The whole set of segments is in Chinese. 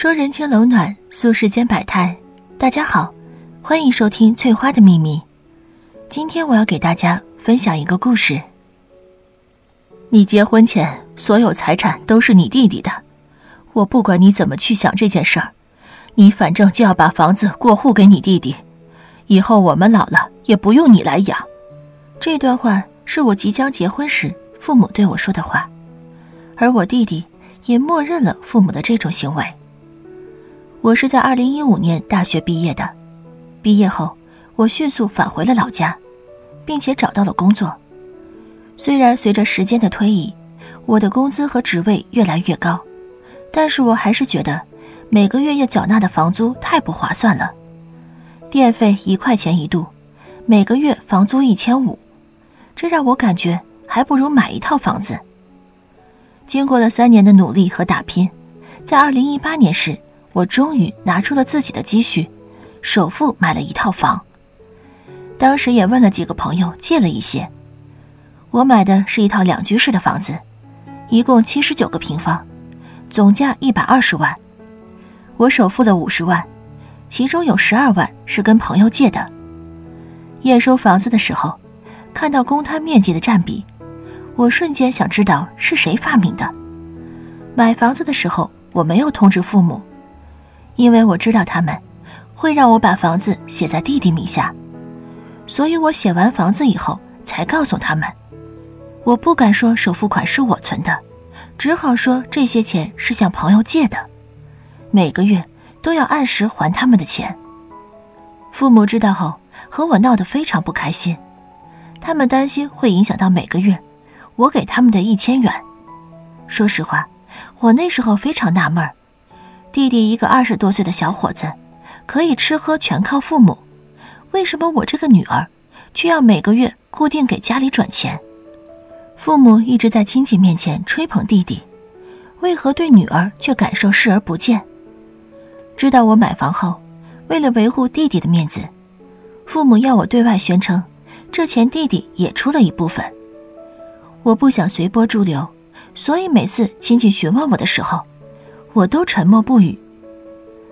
说人情冷暖，诉世间百态。大家好，欢迎收听《翠花的秘密》。今天我要给大家分享一个故事。你结婚前所有财产都是你弟弟的，我不管你怎么去想这件事儿，你反正就要把房子过户给你弟弟，以后我们老了也不用你来养。这段话是我即将结婚时父母对我说的话，而我弟弟也默认了父母的这种行为。我是在二零一五年大学毕业的，毕业后我迅速返回了老家，并且找到了工作。虽然随着时间的推移，我的工资和职位越来越高，但是我还是觉得每个月要缴纳的房租太不划算了。电费一块钱一度，每个月房租一千五，这让我感觉还不如买一套房子。经过了三年的努力和打拼，在二零一八年时。我终于拿出了自己的积蓄，首付买了一套房。当时也问了几个朋友借了一些。我买的是一套两居室的房子，一共七十九个平方，总价一百二十万。我首付了五十万，其中有十二万是跟朋友借的。验收房子的时候，看到公摊面积的占比，我瞬间想知道是谁发明的。买房子的时候，我没有通知父母。因为我知道他们会让我把房子写在弟弟名下，所以我写完房子以后才告诉他们。我不敢说首付款是我存的，只好说这些钱是向朋友借的，每个月都要按时还他们的钱。父母知道后和我闹得非常不开心，他们担心会影响到每个月我给他们的一千元。说实话，我那时候非常纳闷儿。弟弟一个二十多岁的小伙子，可以吃喝全靠父母，为什么我这个女儿，却要每个月固定给家里转钱？父母一直在亲戚面前吹捧弟弟，为何对女儿却感受视而不见？知道我买房后，为了维护弟弟的面子，父母要我对外宣称，这钱弟弟也出了一部分。我不想随波逐流，所以每次亲戚询问我的时候。我都沉默不语。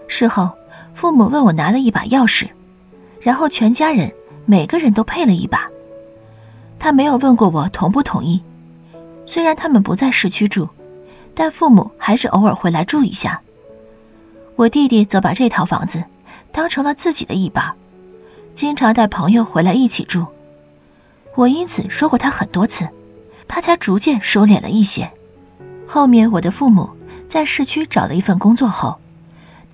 事后，父母问我拿了一把钥匙，然后全家人每个人都配了一把。他没有问过我同不同意。虽然他们不在市区住，但父母还是偶尔会来住一下。我弟弟则把这套房子当成了自己的一把，经常带朋友回来一起住。我因此说过他很多次，他才逐渐收敛了一些。后面我的父母。在市区找了一份工作后，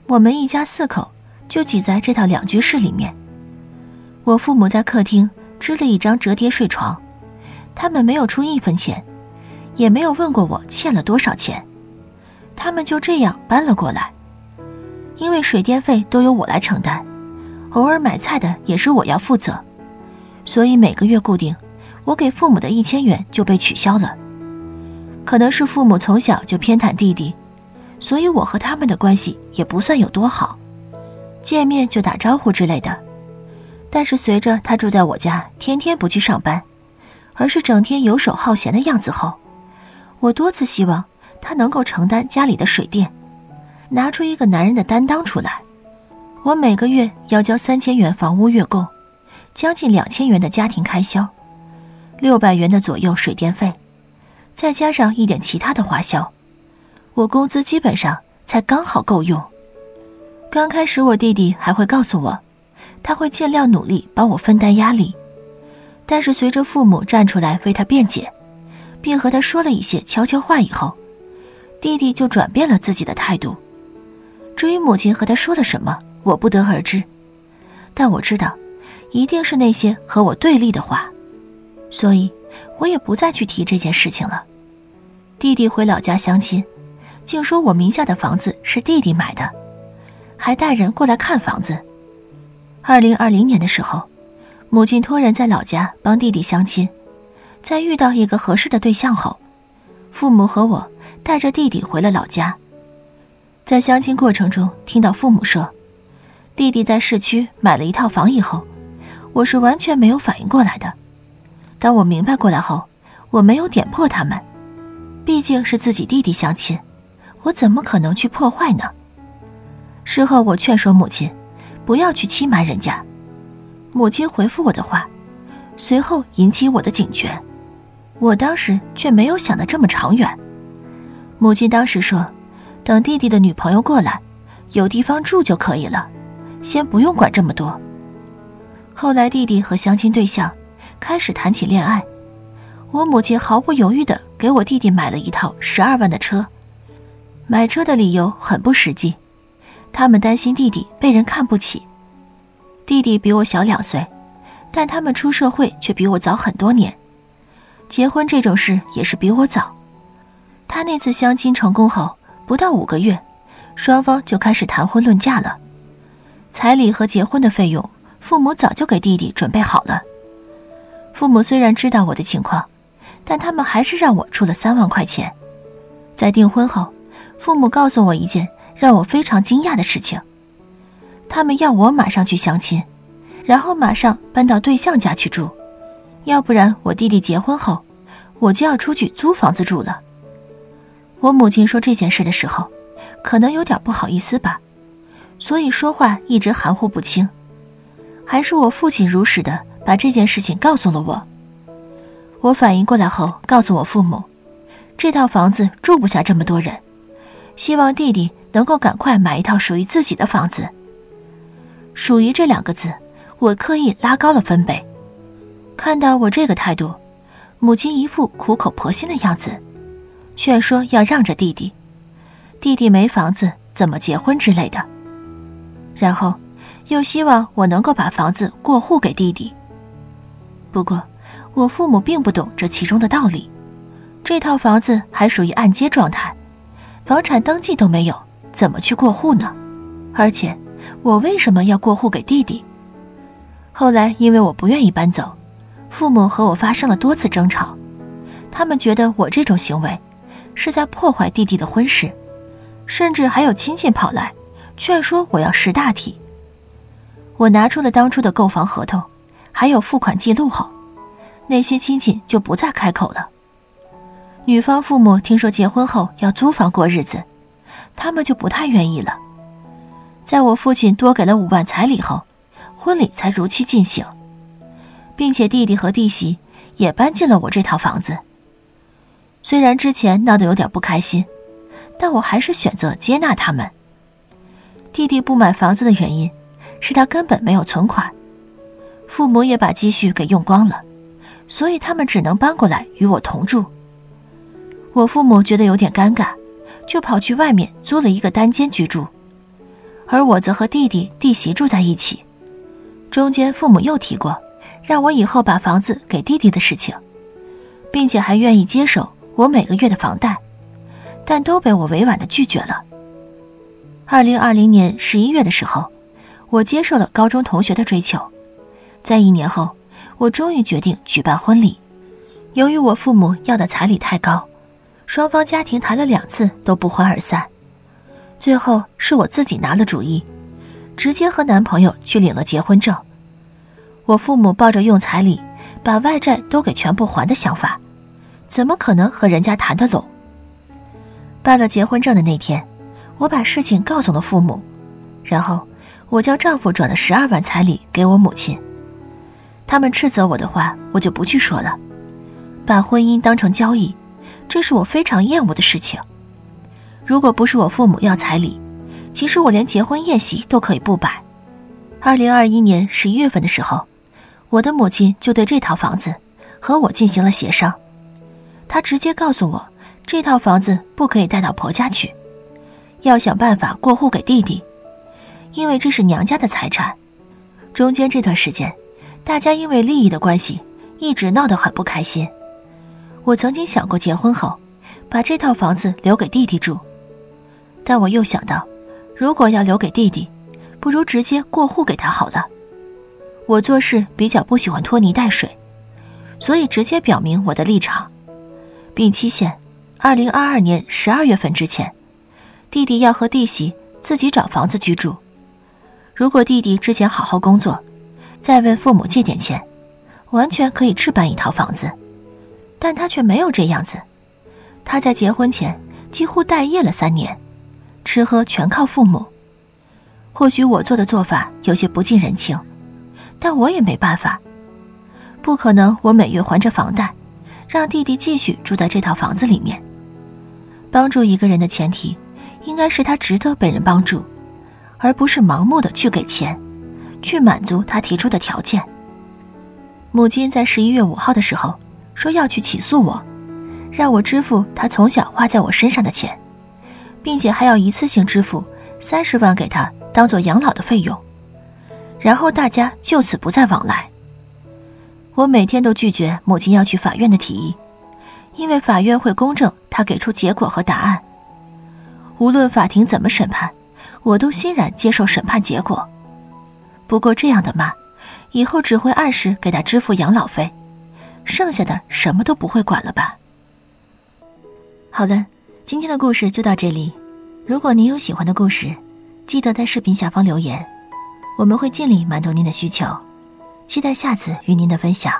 我们一家四口就挤在这套两居室里面。我父母在客厅支了一张折叠睡床，他们没有出一分钱，也没有问过我欠了多少钱，他们就这样搬了过来。因为水电费都由我来承担，偶尔买菜的也是我要负责，所以每个月固定，我给父母的一千元就被取消了。可能是父母从小就偏袒弟弟。所以我和他们的关系也不算有多好，见面就打招呼之类的。但是随着他住在我家，天天不去上班，而是整天游手好闲的样子后，我多次希望他能够承担家里的水电，拿出一个男人的担当出来。我每个月要交三千元房屋月供，将近两千元的家庭开销，六百元的左右水电费，再加上一点其他的花销。我工资基本上才刚好够用。刚开始，我弟弟还会告诉我，他会尽量努力帮我分担压力。但是随着父母站出来为他辩解，并和他说了一些悄悄话以后，弟弟就转变了自己的态度。至于母亲和他说了什么，我不得而知。但我知道，一定是那些和我对立的话，所以我也不再去提这件事情了。弟弟回老家相亲。竟说我名下的房子是弟弟买的，还带人过来看房子。二零二零年的时候，母亲托人在老家帮弟弟相亲，在遇到一个合适的对象后，父母和我带着弟弟回了老家。在相亲过程中，听到父母说，弟弟在市区买了一套房以后，我是完全没有反应过来的。当我明白过来后，我没有点破他们，毕竟是自己弟弟相亲。我怎么可能去破坏呢？事后我劝说母亲，不要去欺瞒人家。母亲回复我的话，随后引起我的警觉。我当时却没有想的这么长远。母亲当时说，等弟弟的女朋友过来，有地方住就可以了，先不用管这么多。后来弟弟和相亲对象开始谈起恋爱，我母亲毫不犹豫的给我弟弟买了一套十二万的车。买车的理由很不实际，他们担心弟弟被人看不起。弟弟比我小两岁，但他们出社会却比我早很多年，结婚这种事也是比我早。他那次相亲成功后，不到五个月，双方就开始谈婚论嫁了。彩礼和结婚的费用，父母早就给弟弟准备好了。父母虽然知道我的情况，但他们还是让我出了三万块钱。在订婚后。父母告诉我一件让我非常惊讶的事情，他们要我马上去相亲，然后马上搬到对象家去住，要不然我弟弟结婚后，我就要出去租房子住了。我母亲说这件事的时候，可能有点不好意思吧，所以说话一直含糊不清。还是我父亲如实的把这件事情告诉了我。我反应过来后，告诉我父母，这套房子住不下这么多人。希望弟弟能够赶快买一套属于自己的房子。属于这两个字，我刻意拉高了分贝。看到我这个态度，母亲一副苦口婆心的样子，劝说要让着弟弟，弟弟没房子怎么结婚之类的。然后，又希望我能够把房子过户给弟弟。不过，我父母并不懂这其中的道理，这套房子还属于按揭状态。房产登记都没有，怎么去过户呢？而且，我为什么要过户给弟弟？后来因为我不愿意搬走，父母和我发生了多次争吵。他们觉得我这种行为是在破坏弟弟的婚事，甚至还有亲戚跑来劝说我要识大体。我拿出了当初的购房合同，还有付款记录后，那些亲戚就不再开口了。女方父母听说结婚后要租房过日子，他们就不太愿意了。在我父亲多给了五万彩礼后，婚礼才如期进行，并且弟弟和弟媳也搬进了我这套房子。虽然之前闹得有点不开心，但我还是选择接纳他们。弟弟不买房子的原因是他根本没有存款，父母也把积蓄给用光了，所以他们只能搬过来与我同住。我父母觉得有点尴尬，就跑去外面租了一个单间居住，而我则和弟弟弟媳住在一起。中间父母又提过，让我以后把房子给弟弟的事情，并且还愿意接手我每个月的房贷，但都被我委婉的拒绝了。二零二零年十一月的时候，我接受了高中同学的追求，在一年后，我终于决定举办婚礼。由于我父母要的彩礼太高。双方家庭谈了两次都不欢而散，最后是我自己拿了主意，直接和男朋友去领了结婚证。我父母抱着用彩礼把外债都给全部还的想法，怎么可能和人家谈得拢？办了结婚证的那天，我把事情告诉了父母，然后我叫丈夫转了十二万彩礼给我母亲。他们斥责我的话，我就不去说了，把婚姻当成交易。这是我非常厌恶的事情。如果不是我父母要彩礼，其实我连结婚宴席都可以不摆。二零二一年十一月份的时候，我的母亲就对这套房子和我进行了协商。她直接告诉我，这套房子不可以带到婆家去，要想办法过户给弟弟，因为这是娘家的财产。中间这段时间，大家因为利益的关系，一直闹得很不开心。我曾经想过结婚后，把这套房子留给弟弟住，但我又想到，如果要留给弟弟，不如直接过户给他好了。我做事比较不喜欢拖泥带水，所以直接表明我的立场，并期限二零二二年十二月份之前，弟弟要和弟媳自己找房子居住。如果弟弟之前好好工作，再问父母借点钱，完全可以置办一套房子。但他却没有这样子，他在结婚前几乎待业了三年，吃喝全靠父母。或许我做的做法有些不近人情，但我也没办法。不可能，我每月还着房贷，让弟弟继续住在这套房子里面。帮助一个人的前提，应该是他值得被人帮助，而不是盲目的去给钱，去满足他提出的条件。母亲在十一月五号的时候说要去起诉我，让我支付他从小花在我身上的钱，并且还要一次性支付三十万给他当做养老的费用，然后大家就此不再往来。我每天都拒绝母亲要去法院的提议。因为法院会公正，他给出结果和答案。无论法庭怎么审判，我都欣然接受审判结果。不过这样的妈，以后只会按时给他支付养老费，剩下的什么都不会管了吧？好了，今天的故事就到这里。如果您有喜欢的故事，记得在视频下方留言，我们会尽力满足您的需求。期待下次与您的分享。